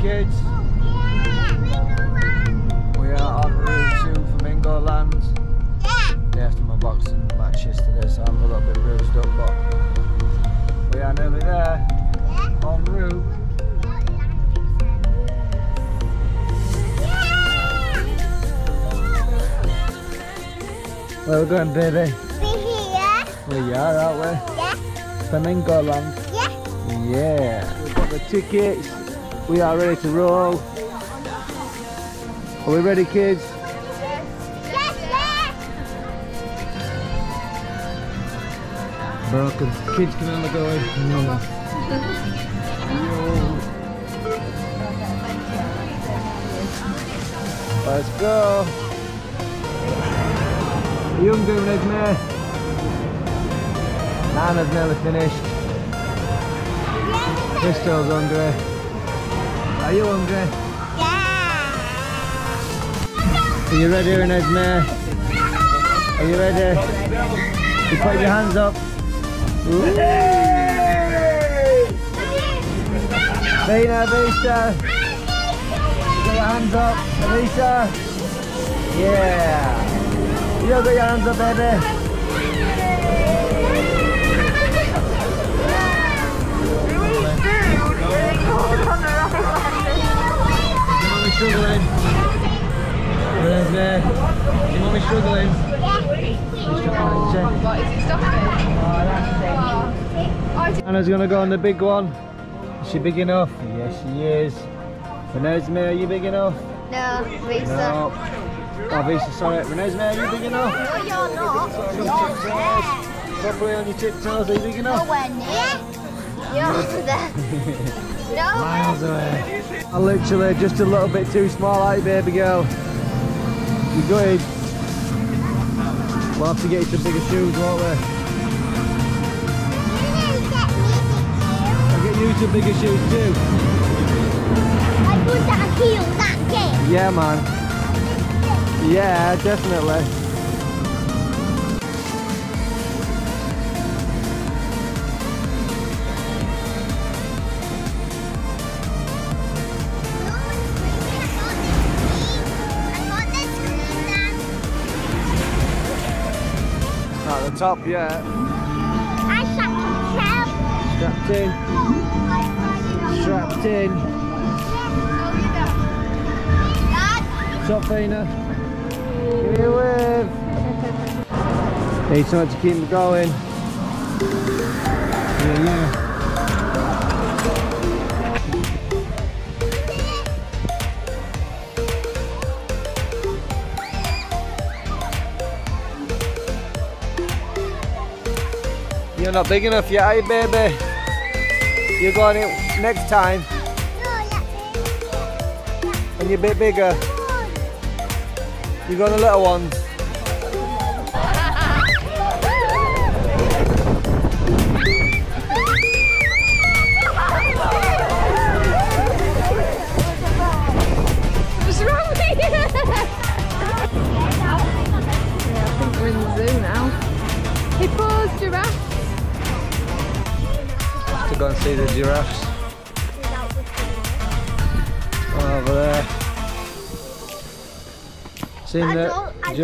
kids. Yeah, we are on route to Flamingo Land. Yeah. After my boxing match yesterday, so I'm a little bit bruised up, but we are nearly there. Yeah. En route. Where are we going, baby? We're here. We are, aren't we? Yeah. Flamingo land. Yeah. Yeah. We've got the tickets. We are ready to roll. Are we ready, kids? Yes, yes. Broken. Kids, can I go eh? in? Let's go. Are you hungry, Esme? Nana's nearly finished. Crystal's hungry. Eh? Are you hungry? Yeah. Are you ready, Esme? Are you ready? You put your hands up. Ooh. Bina, Visa. Put your hands up. Visa. Yeah. You got your hands up, baby. Isn't she? What is it stopping? Oh, Anna's gonna go on the big one. Is she big enough? Yes, she is. Renesmee, are you big enough? No, Lisa. No. Oh, Visa, sorry. Renesmee, are you big enough? No, you're not. You're your tiptoes. Properly on your tiptoes, are you big enough? nowhere near. You're there. No. Miles away. I'm literally just a little bit too small, like baby girl. You're good? We'll have to get you some bigger shoes, won't we? I'll get you some bigger shoes too. I put that heel that game. Yeah, man. Yeah, definitely. Top, yeah. I shot Strapped in. Strapped in. What's up, Fina? Give me a wave. Need something to keep me going. Yeah, yeah. You're not big enough yet, are you, baby? You're going in next time And you're a bit bigger. You're going the little ones. See the giraffes. Over there. Seen the don't- I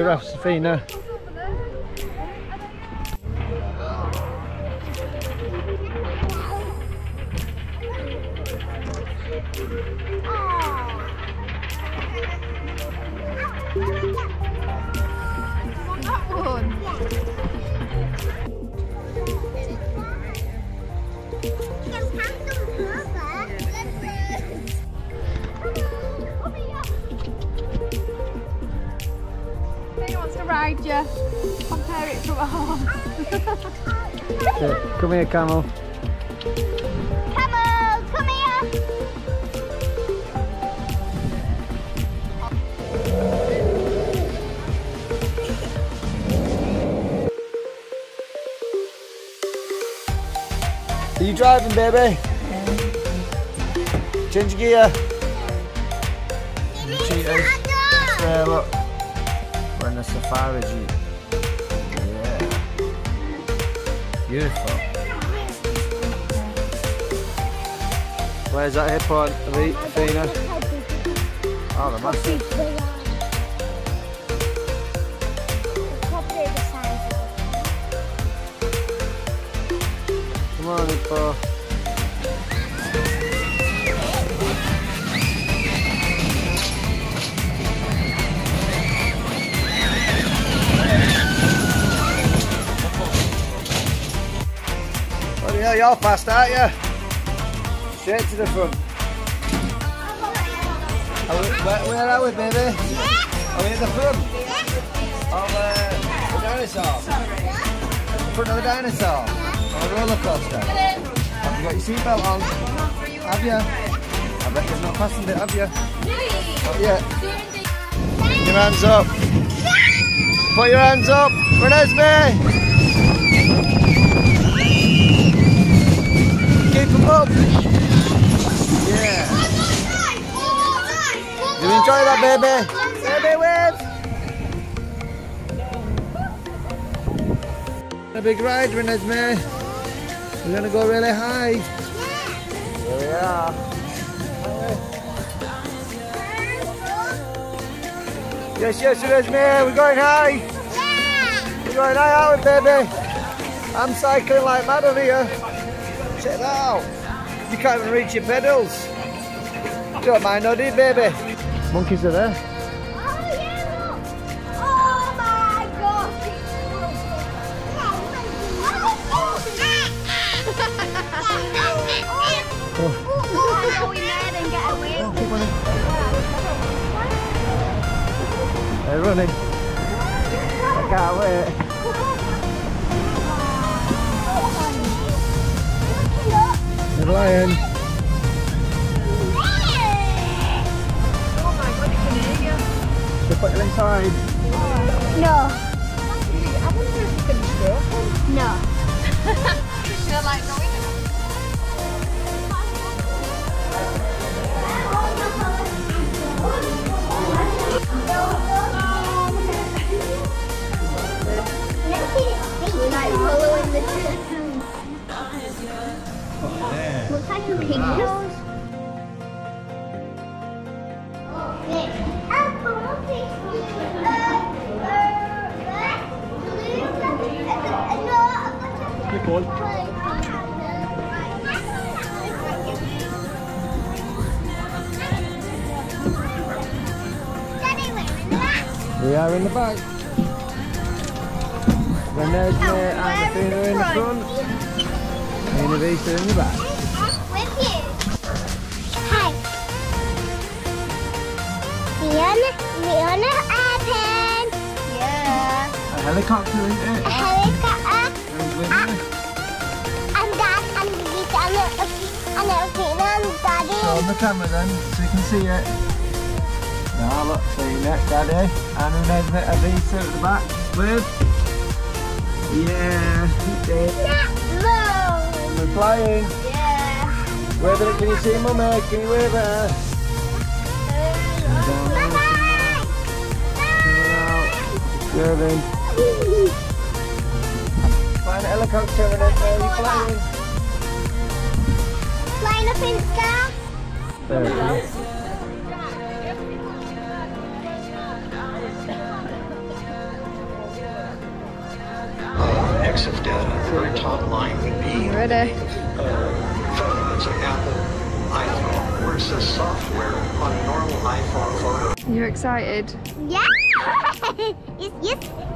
horse. Sit. Come here, camel. Come on, come here. Are you driving, baby? Change gear. Cheetahs. There, look. We're in a safari jeep. Beautiful. Where's that hippo, Athena? Oh, the massive. Come on, hippo. Yeah, you're fast, aren't you? Straight to the front. Are we, where, where are we, baby? Are we at the front? Of uh, the dinosaur? Front of the dinosaur? On a roller coaster? Have you got your seatbelt on? Have you? I bet you've not fastened it, have you? Not yet. Your hands up. Put your hands up. Renesmee. Up. Yeah. You enjoy that, baby? Baby, wave. A big ride, Renesmee. We're gonna go really high. Here we are. Yes, yes, Renesmee. We're going high. We're going high, aren't baby? I'm cycling like mad on here. Check that out. You can't even reach your pedals. Don't mind, no, do you, baby? Monkeys are there. Oh, yeah. Oh, my gosh. Oh, I go in there and get away. Oh, keep running. They're running. I can't wait. They're. Oh my god, it can hear you. They put you inside. No, We are in the back. Renesmee and Athena in the front. And Avisa in the back. With you. Hi. Leona, Leona airplane. Yeah. A helicopter, isn't A it? On the camera then, so you can see it. Now look, see you next, Daddy. And Renesmee Avisa at the back with... Yeah. We're flying. Yeah. Wave it, can you see Mummy? Can you wave at her? Curving. Flying a helicopter and then you flying. Flying up in the sky. Uh, there it is. EXIF data, very top line would be uh, Ready? photo. It's an Apple iPhone, where it says software on a normal iPhone photo. You're excited? Yeah. yes, yes.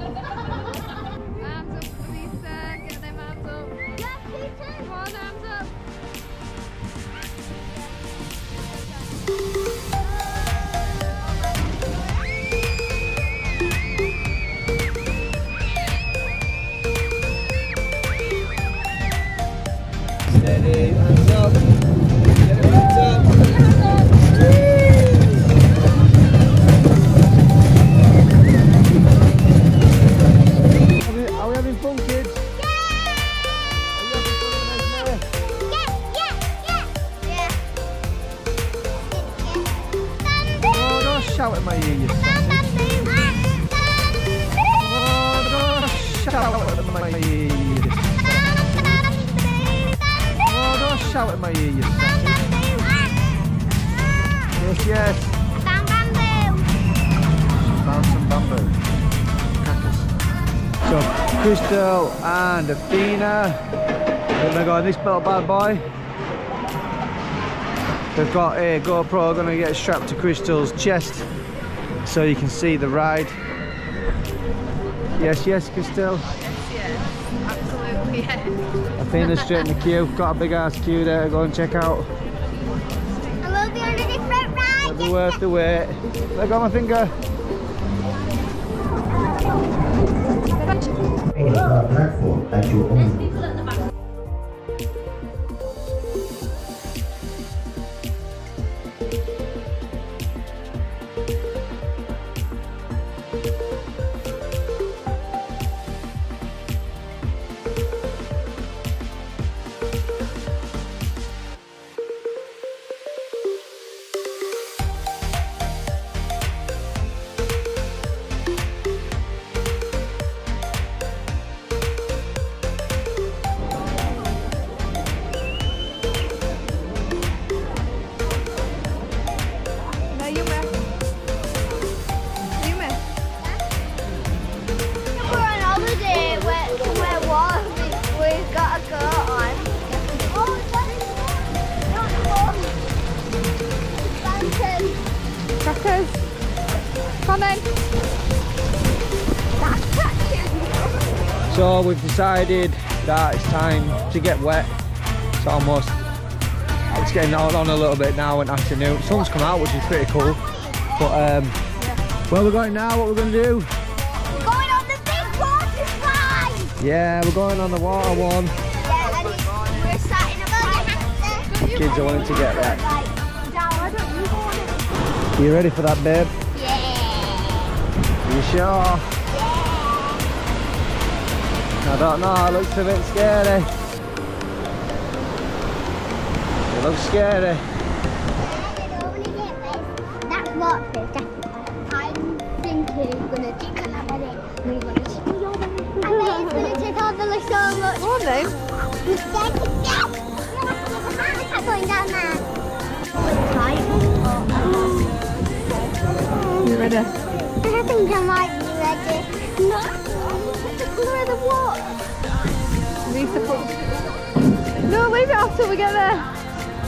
Shout at my ear, you. Oh, don't shout at my ear. Oh, don't shout at my ear, you. Yes, yes. Found some bamboo. So, Crystal and Athena. We're gonna go on this little bad boy. They've got a GoPro gonna get strapped to Crystal's chest so you can see the ride. Yes, yes, Crystal. Yes, yes. Absolutely, yes. Fina's straight in the queue. Got a big ass queue there to go and check out. I we'll be on a different ride. It'll be worth the wait. Let go my finger. platform at your own decided that it's time to get wet. It's almost, it's getting on, on a little bit now in the afternoon. Sun's come out, which is pretty cool. But um, where we're going now, what we're going to do? Going on the big water slide. Yeah, we're going on the water one. Yeah, we're sat in a boat. Kids are wanting to get wet. Right, down. Why don't you go on it? Are you ready for that, babe? Yeah. Are you sure? I don't know, it looks a bit scary. It looks scary. That's what says that I'm thinking we're gonna take a look at it. We're gonna see the other. I bet it's gonna take all the look so much. Come on then. We're scared to death. I'm going down there. Right. You ready? I think I might Needs to put. No, leave it off till we get there.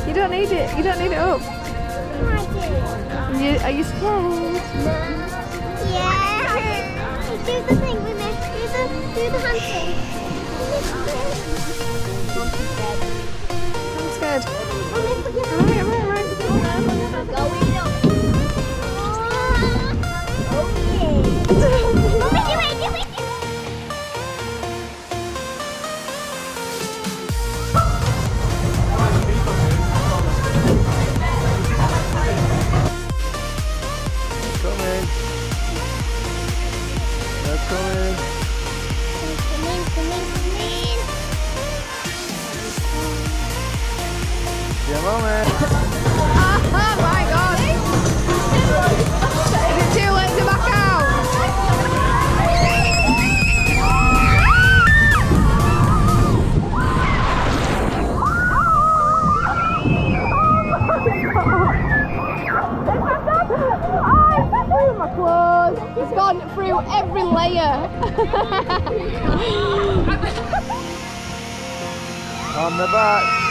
You don't need it. You don't need it up. I do. You, are you scared? Yeah. Do the thing with me. Do the do the hand thing. I'm scared. Your hand. Alright, alright, alright. Going up. My clothes. It's gone through every layer. On the back.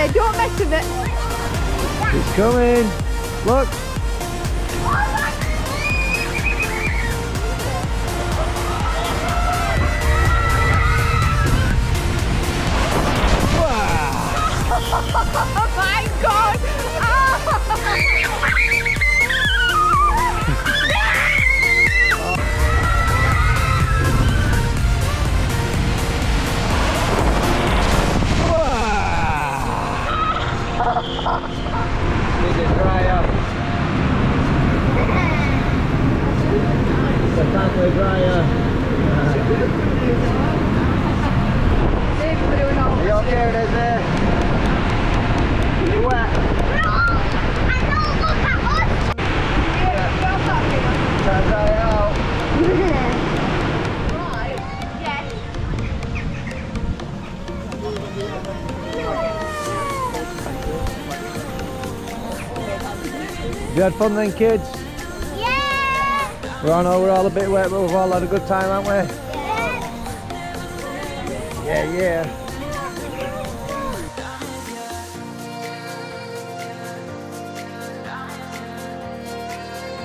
Esme? Don't mess with it. He's coming. Look. You had fun then, kids? Yeah! We're all, we're all a bit wet, but we've all had a good time, haven't we? Yeah! Yeah, yeah.